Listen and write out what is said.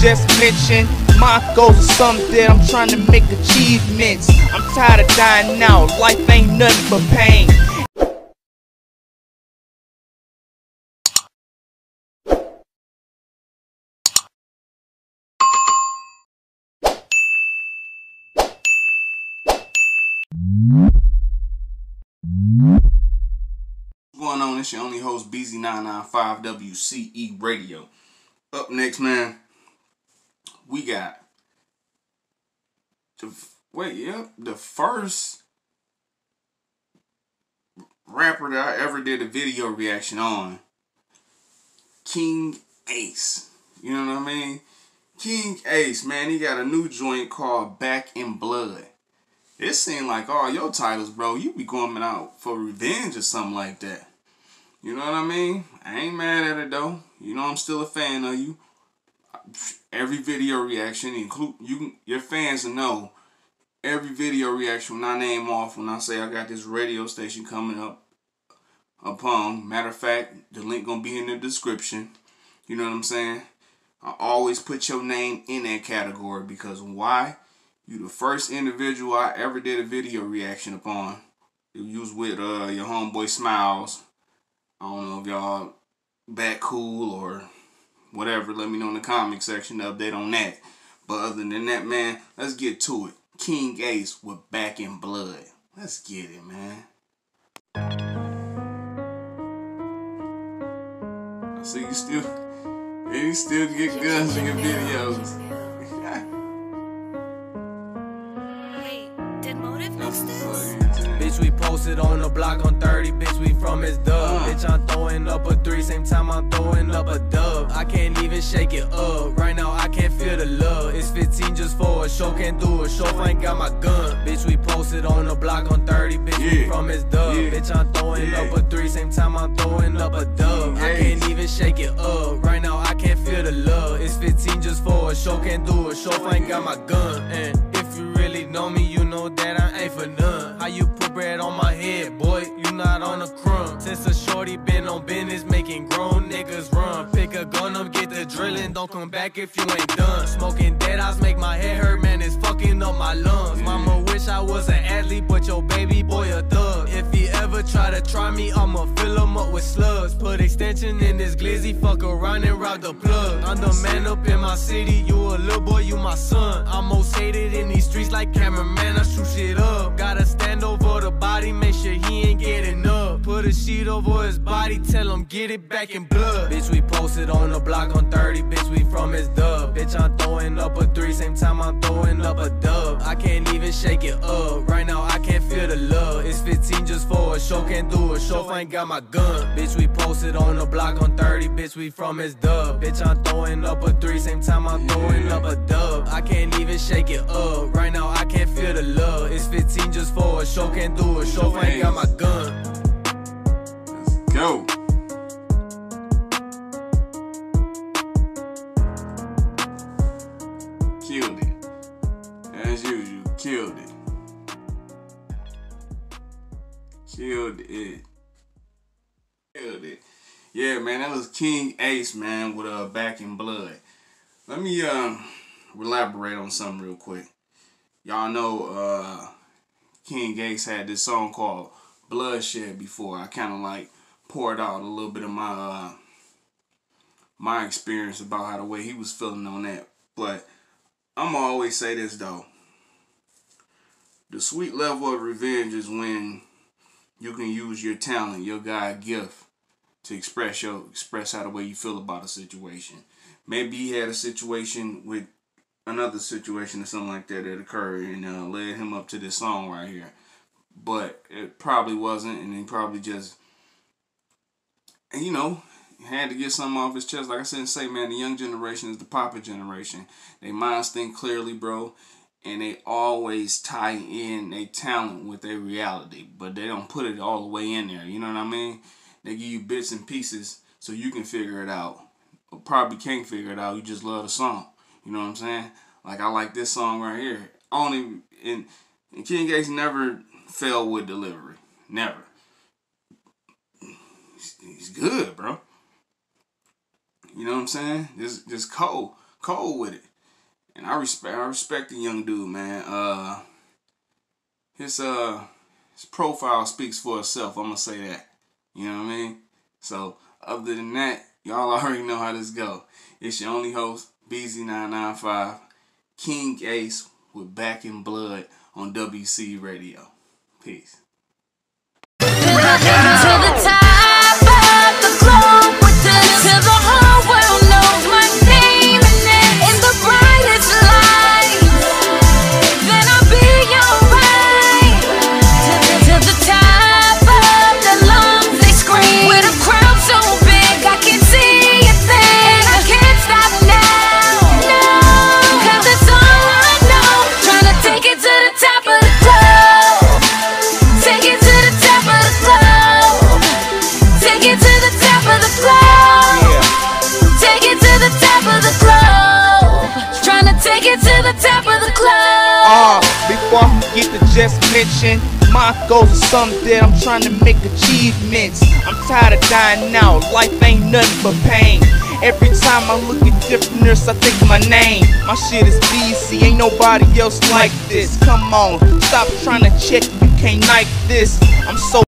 just mention, my goals are something I'm trying to make achievements. I'm tired of dying out, life ain't nothing but pain. What's going on? It's your only host, Bizzie995 WCE Radio. Up next, man, we got the wait, yep, the first rapper that I ever did a video reaction on, King Ace. You know what I mean? King Ace, man, he got a new joint called Back in Blood. It seemed like all your titles, bro, you be going out for revenge or something like that. You know what I mean? I ain't mad at it though. You know I'm still a fan of you. Every video reaction, include you, your fans know. Every video reaction, when I name off, when I say I got this radio station coming up upon. Matter of fact, the link gonna be in the description. You know what I'm saying? I always put your name in that category because why? You the first individual I ever did a video reaction upon. You was with uh, your homeboy Smiles. I don't know if y'all back cool or whatever. Let me know in the comment section the update on that. But other than that, man, let's get to it. King Ace with Back in Blood. Let's get it, man. I see you still, you still get guns in your videos. Bitch, we posted on the block on 30, bitch, we from his dub. Mm. Bitch, I'm throwing up a three, same time I'm throwing up a dub. I can't even shake it up. Right now, I can't feel the love. It's 15 just for a show, can't do a show, I ain't got my gun. Bitch, we posted on the block on 30, bitch, we from his dub. Yeah. Bitch, I'm throwing Yeah. up a three, same time I'm throwing up a dub. I can't even shake it up. Right now, I can't feel the love. It's 15 just for a show, can't do a show, I ain't got my gun. And if you really know me, you know that I drilling. Don't come back if you ain't done. Smoking dead eyes make my head hurt, man. It's fucking up my lungs. Mama wish I was an athlete, but your baby boy a thug. If he ever try to try me, I'ma fill him up with slugs. Put extension in this glizzy, fuck around and rob the plug. I'm the man up in my city, you a little boy, you my son. I'm most hated in these streets like cameraman, I shoot shit up. Gotta stand body, make sure he ain't getting up. Put a sheet over his body, tell him get it back in blood. Bitch, we posted on the block on 30, bitch, we from his dub. Bitch, I'm throwing up a three, same time I'm throwing up a dub. I can't even shake it up. Right now, I can't feel the love. It's 15 just for a show, can't do a show, if I ain't got my gun. Bitch, we posted on the block on 30, bitch, we from his dub. Bitch, I'm throwing up a three, same time I'm throwing up a dub. I can't even shake it up. Right now, I can't feel the love. It's 15 just for a show, can't do a show, I ain't got my gun. Let's go. Killed it. As usual, killed it. Killed it. Killed it. Yeah, man, that was King Ace, man, with uh back in blood. Let me um elaborate on something real quick. Y'all know uh King Ace had this song called Bloodshed before. I kind of like poured out a little bit of my uh, my experience about how the way he was feeling on that. But I'm always say this though. The sweet level of revenge is when you can use your talent, your God gift, to express your express how the way you feel about a situation. Maybe he had a situation with another situation or something like that that occurred and uh, led him up to this song right here. But it probably wasn't, and he probably just, and you know, had to get something off his chest. Like I said, and say man, the young generation is the popper generation. They minds think clearly, bro, and they always tie in their talent with their reality, but they don't put it all the way in there. You know what I mean? They give you bits and pieces so you can figure it out. Or probably can't figure it out. You just love the song. You know what I'm saying? Like I like this song right here. Only and, and King Ace never failed with delivery. Never. He's, he's good, bro. You know what I'm saying? Just just cold, cold with it. And I respect I respect the young dude, man. Uh his uh his profile speaks for itself, I'm gonna say that. You know what I mean? So other than that, y'all already know how this go. It's your only host, Bizzie995, King Ace with Back in Blood on WC Radio. Peace. Take it to the top of the globe. Take it to the top of the globe. Uh, before I forget to just mention, my goals are something I'm trying to make achievements. I'm tired of dying out, life ain't nothing but pain. Every time I look at differentness, I think my name. My shit is BC, ain't nobody else like this. Come on, stop trying to check, you can't like this. I'm so